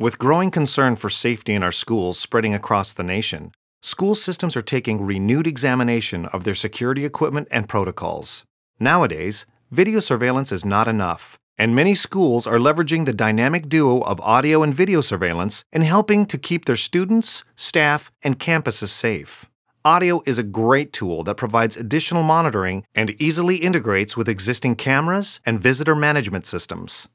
With growing concern for safety in our schools spreading across the nation, school systems are taking renewed examination of their security equipment and protocols. Nowadays, video surveillance is not enough, and many schools are leveraging the dynamic duo of audio and video surveillance in helping to keep their students, staff, and campuses safe. Audio is a great tool that provides additional monitoring and easily integrates with existing cameras and visitor management systems.